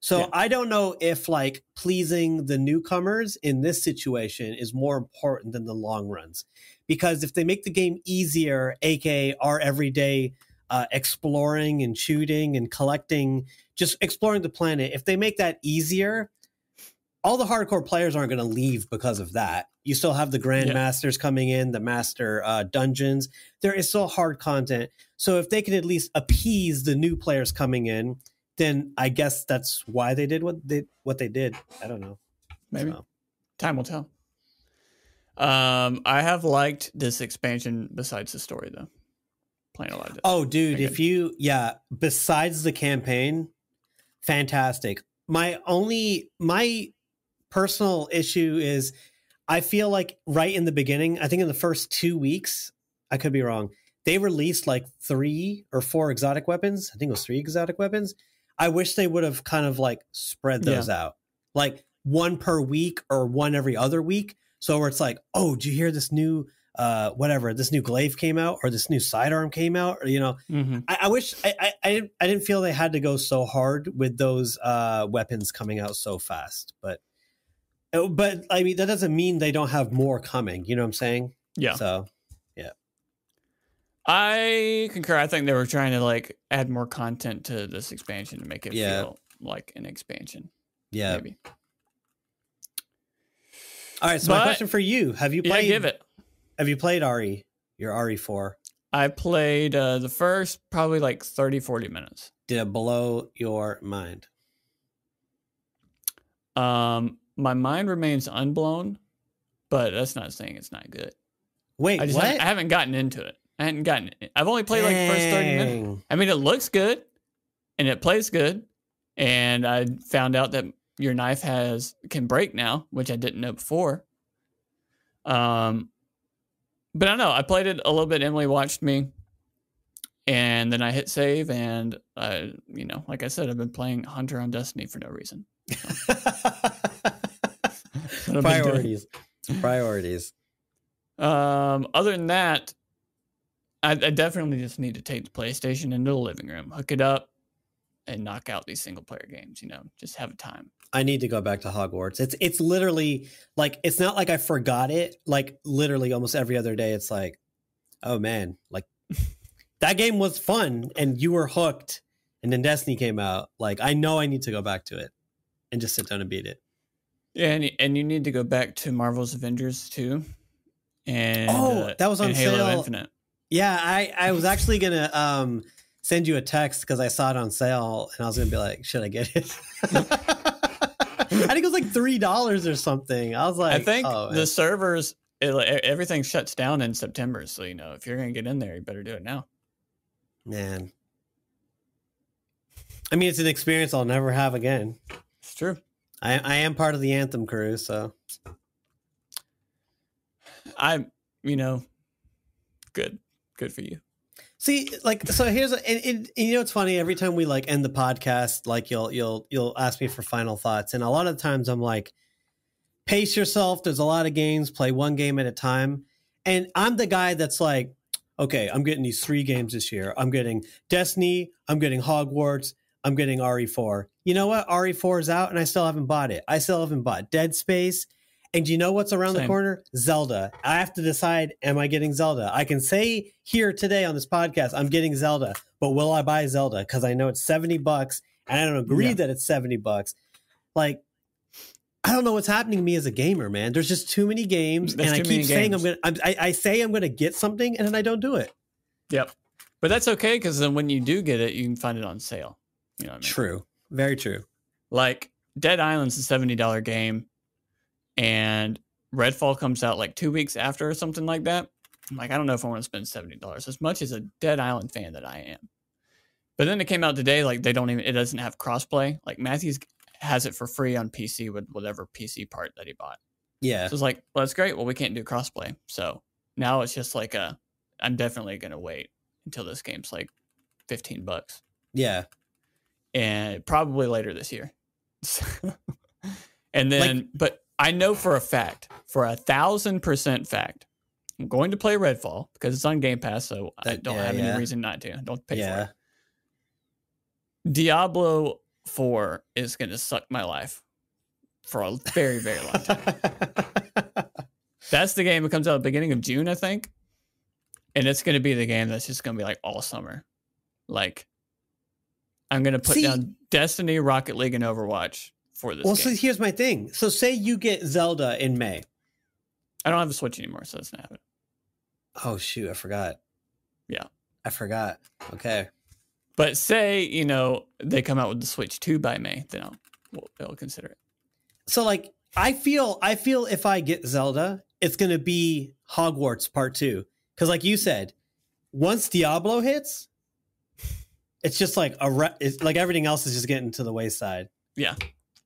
B: So
A: Yeah.
B: I don't know if like pleasing the newcomers in this situation is more important than the long runs. Because if they make the game easier, aka our everyday uh, exploring and shooting and collecting, just exploring the planet, if they make that easier, all the hardcore players aren't going to leave because of that. You still have the grandmasters coming in, the master uh, dungeons. There is still hard content. So if they can at least appease the new players coming in, then I guess that's why they did what they what they did. I don't know.
A: Maybe
B: So,
A: time will tell. Um, I have liked this expansion besides the story though. Playing a lot of this.
B: Oh, dude,
A: Okay.
B: if you yeah, besides the campaign, fantastic. My only my personal issue is I feel like right in the beginning, I think in the first 2 weeks, I could be wrong. They released like 3 or 4 exotic weapons. I think it was 3 exotic weapons. I wish they would have kind of like spread those out. Like one per week or one every other week. So where it's like, "Oh, did you hear this new uh whatever, this new glaive came out or this new sidearm came out or you know,
A: hmm
B: I, I wish I, I I didn't I didn't feel they had to go so hard with those uh, weapons coming out so fast, but but I mean that doesn't mean they don't have more coming. You know what I'm saying?
A: Yeah,
B: So yeah.
A: I concur. I think they were trying to like add more content to this expansion to make it
B: Yeah.
A: feel like an expansion.
B: yeah.
A: Maybe.
B: All right. So my question for you: Have you
A: Yeah,
B: played?
A: give it.
B: Have you played RE? Your RE four?
A: I played uh, the first probably like 30, 40 minutes.
B: Did it blow your mind?
A: Um, my mind remains unblown, but that's not saying it's not good.
B: Wait,
A: I just
B: what?
A: haven't, I haven't gotten into it. I hadn't gotten it. I've only played like the first 30 minutes. I mean, it looks good and it plays good. And I found out that your knife has can break now, which I didn't know before. Um, but I don't know. I played it a little bit. Emily watched me, and then I hit save. And I, you know, like I said, I've been playing Hunter on Destiny for no reason. I've [LAUGHS] [LAUGHS] doing.
B: Priorities. Priorities.
A: Um, other than that, I, I definitely just need to take the PlayStation into the living room, hook it up, and knock out these single player games. You know, just have a time.
B: I need to go back to Hogwarts. It's it's literally like it's not like I forgot it. Like literally almost every other day, it's like, oh man, like [LAUGHS] that game was fun and you were hooked. And then Destiny came out. Like I know I need to go back to it and just sit down and beat it.
A: Yeah, and, and you need to go back to Marvel's Avengers too. And
B: Oh,
A: uh,
B: that was on
A: and Halo
B: sale.
A: Infinite.
B: Yeah, I I was actually gonna um send you a text because I saw it on sale and I was gonna be like, should I get it? [LAUGHS] I think it was like three dollars or something. I was like,
A: I think
B: oh,
A: the servers, it, everything shuts down in September. So you know, if you're gonna get in there, you better do it now.
B: man. I mean, it's an experience I'll never have again.
A: It's true.
B: I, I am part of the Anthem crew, so
A: I'm, you know, good, good for you.
B: see, like, so here's a, and, and, and you know, it's funny. Every time we like end the podcast, like you'll you'll you'll ask me for final thoughts, and a lot of times I'm like, pace yourself. There's a lot of games. Play one game at a time, and I'm the guy that's like, okay, I'm getting these three games this year. I'm getting Destiny. I'm getting Hogwarts. I'm getting RE4. You know what? RE4 is out, and I still haven't bought it. I still haven't bought Dead Space. And do you know what's around the corner? Zelda. I have to decide: Am I getting Zelda? I can say here today on this podcast, I'm getting Zelda, but will I buy Zelda? Because I know it's seventy bucks, and I don't agree
A: Yeah.
B: that it's seventy bucks. Like, I don't know what's happening to me as a gamer, man. There's just too many games,
A: There's
B: and I keep saying I'm gonna. I, I say I'm gonna get something, and then I don't do it.
A: Yep. But that's okay because then when you do get it, you can find it on sale. You know I mean?
B: True. Very true.
A: Like Dead Island's a seventy dollar game, and Redfall comes out like two weeks after or something like that. I'm like, I don't know if I want to spend seventy dollars as much as a Dead Island fan that I am. But then it came out today, like they don't even it doesn't have crossplay. Like Matthews has it for free on PC with whatever PC part that he bought.
B: Yeah.
A: So it's like, well, that's great. Well, we can't do crossplay. So now it's just like a I'm definitely gonna wait until this game's like 15 bucks
B: Yeah.
A: And probably later this year. [LAUGHS] and then, but I know for a fact, for a thousand percent fact, I'm going to play Redfall because it's on Game Pass, so I don't
B: yeah,
A: have
B: yeah.
A: any reason not to. I don't pay for it. Diablo 4 is going to suck my life for a very, very long time. [LAUGHS] That's the game that comes out at the beginning of June, I think. And it's going to be the game that's just going to be like all summer. Like, I'm going to put
B: See-
A: down Destiny, Rocket League, and Overwatch for this
B: well,
A: game.
B: so here's my thing. So say you get Zelda in May.
A: I don't have a Switch anymore, so it's not happening.
B: Oh shoot, I forgot.
A: Yeah.
B: I forgot. Okay.
A: But say, you know, they come out with the Switch 2 by May, then I'll, we'll, I'll consider it.
B: So like I feel I feel if I get Zelda, it's gonna be Hogwarts part two. Cause like you said, once Diablo hits, it's just like a re- it's like everything else is just getting to the wayside.
A: Yeah.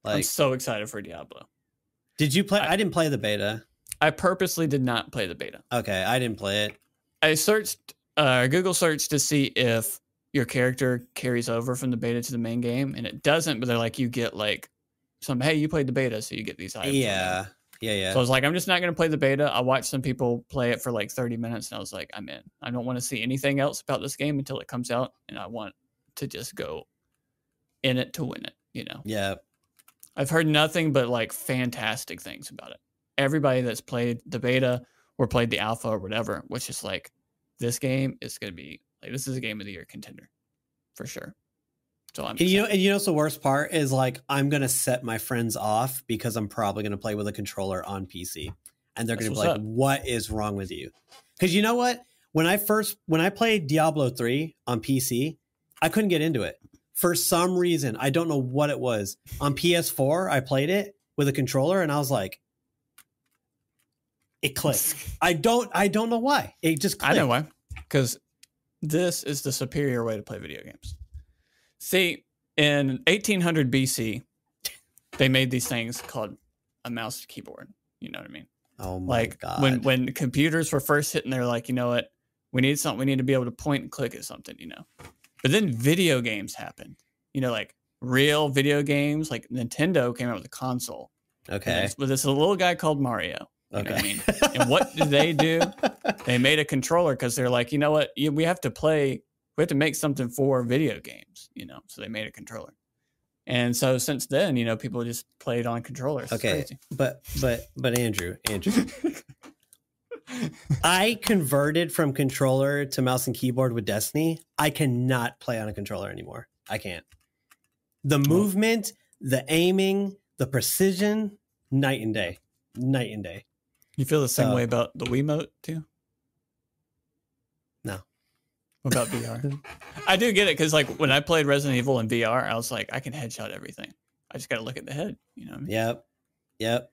A: I'm so excited for Diablo.
B: did you play
A: I-
B: I didn't play the beta.
A: I purposely did not play the beta.
B: Okay, I didn't play it.
A: I searched, uh, Google search to see if your character carries over from the beta to the main game, and it doesn't. But they're like, you get like some, hey, you played the beta, so you get these items.
B: Yeah. Yeah, yeah.
A: So I was like, I'm just not going to play the beta. I watched some people play it for like 30 minutes, and I was like, I'm in. I don't want to see anything else about this game until it comes out, and I want to just go in it to win it. You know,
B: yeah.
A: I've heard nothing but like fantastic things about it. Everybody that's played the beta or played the alpha or whatever, which is like, this game is going to be like this is a game of the year contender for sure. So I'm
B: And you know, and you know, what's the worst part is like I'm gonna set my friends off because I'm probably gonna play with a controller on PC, and they're gonna be like,
A: up.
B: "What is wrong with you?" Because you know what? When I first when I played Diablo three on PC, I couldn't get into it for some reason. I don't know what it was. On PS4, I played it with a controller, and I was like, it clicked. [LAUGHS] I don't I don't know why. It just clicked.
A: I know why. Because this is the superior way to play video games. See, in 1800 BC, they made these things called a mouse keyboard. You know what I mean?
B: Oh my
A: like
B: god!
A: when when computers were first hitting, they're like, you know what? We need something. We need to be able to point and click at something. You know. But then video games happened. You know, like real video games. Like Nintendo came out with a console.
B: okay,
A: With this little guy called Mario. What I
B: okay.
A: mean? And what did they do? [LAUGHS] they made a controller because they're like, you know what? We have to play. We have to make something for video games. You know, so they made a controller. And so since then, you know, people just played on controllers.
B: Okay,
A: crazy.
B: but but but Andrew, Andrew, [LAUGHS] I converted from controller to mouse and keyboard with Destiny. I cannot play on a controller anymore. I can't. The movement, the aiming, the precision, night and day, night and day.
A: You feel the same
B: So-
A: way about the Wiimote too?
B: No.
A: What about VR? [LAUGHS] I do get it because like when I played Resident Evil in VR, I was like, I can headshot everything. I just got to look at the head. You know, what I mean?
B: Yep, yep.
A: it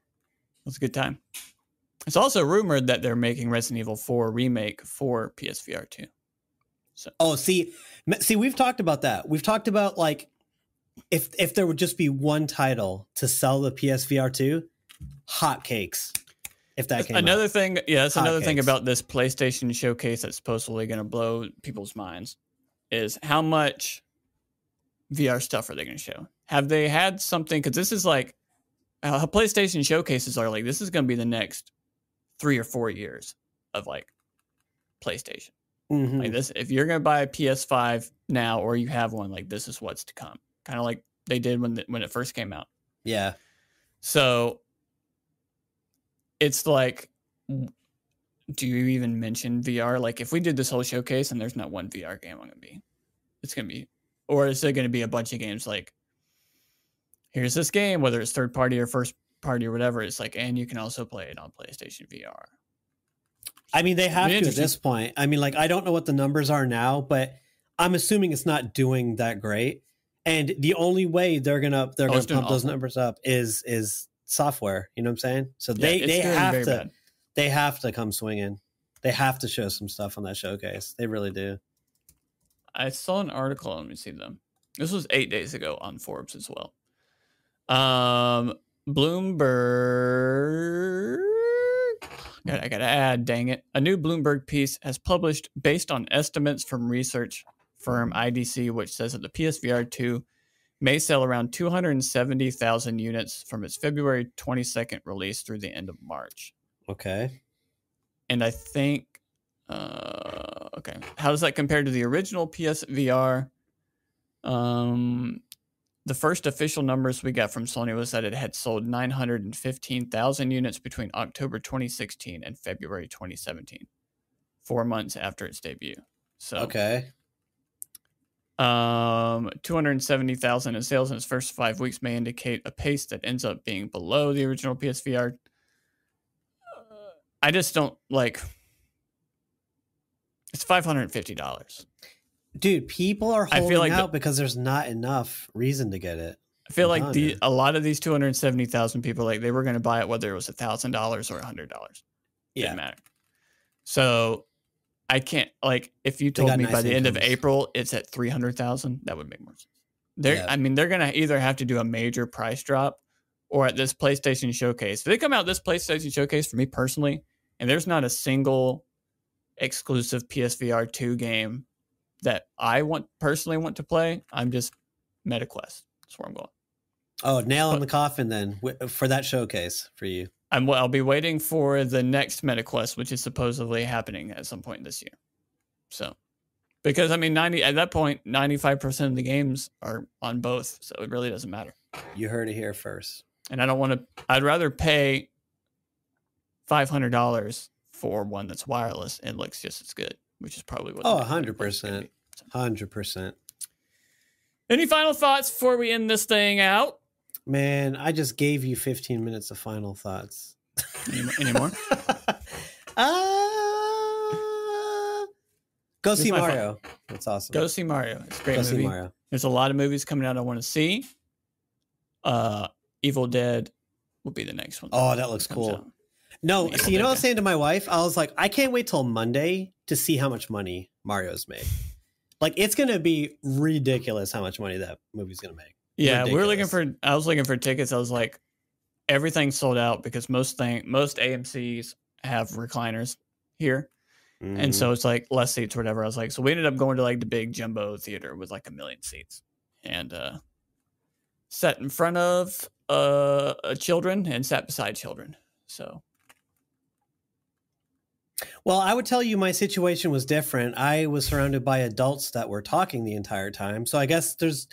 A: was a good time. It's also rumored that they're making Resident Evil 4 remake for PSVR 2.
B: Oh, see, see, we've talked about that. We've talked about like if if there would just be one title to sell the PSVR two, hotcakes. If that came
A: another thing, yeah, that's another thing about this PlayStation showcase that's supposedly going to blow people's minds is how much VR stuff are they going to show? Have they had something? Because this is like uh, how PlayStation showcases are like. This is going to be the next three or four years of like PlayStation.
B: Mhm.
A: Like this, if you're going to buy a PS5 now or you have one, like this is what's to come. Kind of like they did when the, when it first came out.
B: yeah,
A: So it's like, do you even mention VR? Like, if we did this whole showcase and there's not one VR game, I'm gonna be, it's gonna be, or is there gonna be a bunch of games like, here's this game, whether it's third party or first party or whatever. It's like, and you can also play it on PlayStation VR.
B: I mean they have to at this point. I mean, like I don't know what the numbers are now, but I'm assuming it's not doing that great. And the only way they're gonna they're
A: Oh,
B: gonna pump those numbers up is is software. You know what I'm saying? So they
A: it's
B: they have to
A: bad.
B: they have to come swinging. They have to show some stuff on that showcase. They really do.
A: I saw an article. Let me see them. This was eight days ago on Forbes as well. Um, Bloomberg God, I gotta add, dang it. A new Bloomberg piece has published based on estimates from research firm IDC, which says that the PSVR 2 may sell around 270,000 units from its February 22nd release through the end of March.
B: Okay.
A: And I think, uh, okay, how does that compare to the original PSVR? Um, the first official numbers we got from Sony was that it had sold 915,000 units between October 2016 and February 2017, four months after its debut. So,
B: Okay.
A: um, 270,000 in sales in its first five weeks may indicate a pace that ends up being below the original PSVR. Uh, I just don't like. It's five hundred and fifty dollars.
B: Dude, people are
A: I
B: holding
A: feel like the-
B: out because there's not enough reason to get it.
A: I feel like the a lot of these two hundred seventy thousand people, like they were going to buy it whether it was a thousand dollars or a hundred dollars.
B: Yeah.
A: Didn't matter. So I can't like if you told me
B: nice
A: by the end of. April it's at three hundred thousand, that would make more sense. They're
B: Yeah.
A: I mean they're gonna either have to do a major price drop or at this PlayStation showcase. If they come out this PlayStation showcase for me personally, and there's not a single exclusive PSVR two game that I want personally want to play, I'm just MetaQuest. That's where I'm going.
B: Oh, nail in the coffin then for that showcase for you.
A: I'm I'll be waiting for the next MetaQuest, which is supposedly happening at some point this year. So, because I mean, ninety at that point, ninety five percent of the games are on both, so it really doesn't matter.
B: You heard it here first.
A: And I don't want to. I'd rather pay five hundred dollars for one that's wireless and looks just as good, which is probably what.
B: Oh,
A: next
B: 100%.
A: MetaQuest is gonna be.
B: Hundred percent.
A: Any final thoughts before we end this thing out?
B: Man, I just gave you 15 minutes of final thoughts.
A: Any, any more?
B: Ah, [LAUGHS] go
A: Here's
B: see
A: my fi-
B: Mario. That's awesome.
A: Go see Mario. It's a great
B: Go
A: movie.
B: see Mario.
A: There's a lot of movies coming out I want to see. Uh, Evil Dead will be the next one.
B: Oh, that looks cool.
A: out.
B: No, see, you know what I was saying to my wife? I was like, I can't wait till Monday to see how much money Mario's made. Like, it's going to be ridiculous how much money that movie's going to make.
A: Yeah, we were looking for. I was looking for tickets. I was like, everything's sold out because most thing most AMC's have recliners here, and
B: Mhm.
A: so it's like less seats or whatever. I was like, so we ended up going to like the big jumbo theater with like a million seats, and uh, sat in front of uh uh, children and sat beside children. So
B: Well, I would tell you my situation was different. I was surrounded by adults that were talking the entire time. So I guess there's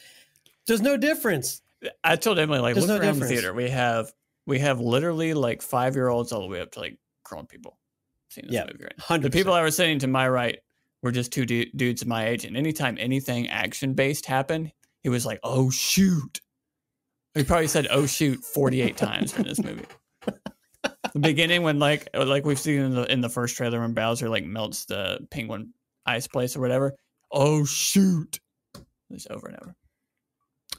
B: there's no difference.
A: I told Emily like,
B: There's
A: look
B: no
A: around the
B: difference.
A: theater. We have we have literally like five year olds all the way up to like grown people
B: Yeah,
A: right The people I was sitting to my right were just two du- dudes my age, and anytime anything action based happened, he was like, "Oh shoot!" He probably said "Oh shoot" forty eight times in this movie. [LAUGHS] the beginning when like like we've seen in the in the first trailer when Bowser like melts the penguin ice place or whatever. Oh shoot! It's over and over.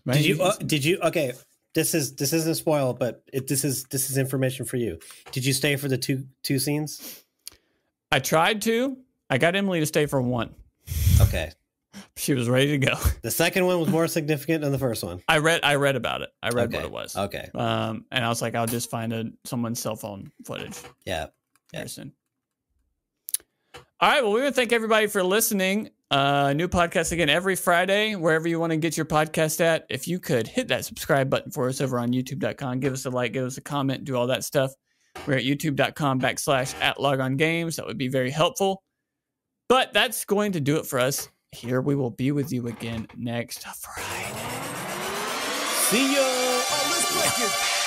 A: Man,
B: Did you uh, did you okay, this is this isn't a spoil, but it, this is this is information for you. Did you stay for the two two scenes?
A: I tried to. I got Emily to stay for one.
B: Okay. [LAUGHS]
A: She was ready to go. [LAUGHS]
B: The second one was more significant than the first one.
A: I read. I read about it. I read
B: okay.
A: what it was.
B: Okay.
A: Um, and I was like, I'll just find a someone's cell phone footage
B: Yeah. Yeah.
A: soon. All right. Well, we want to thank everybody for listening. Uh, new podcast again every Friday, wherever you want to get your podcast at. If you could hit that subscribe button for us over on youtube.com, give us a like, give us a comment, do all that stuff. We're at youtube.com backslash at log on games. That would be very helpful. But that's going to do it for us. Here we will be with you again next Friday.
B: See ya.
C: Oh.